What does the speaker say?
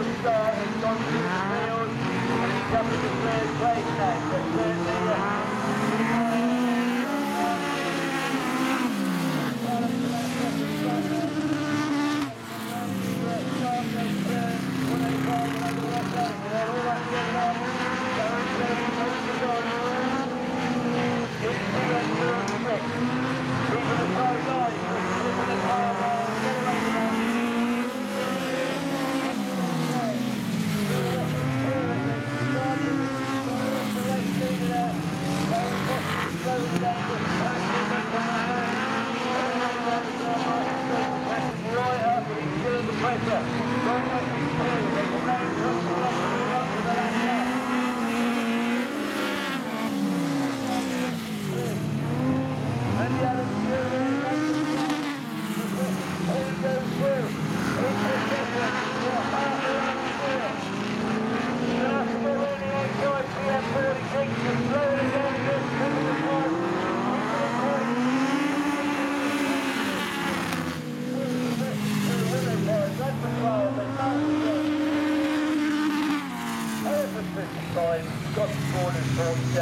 Got no, no. The corners 47.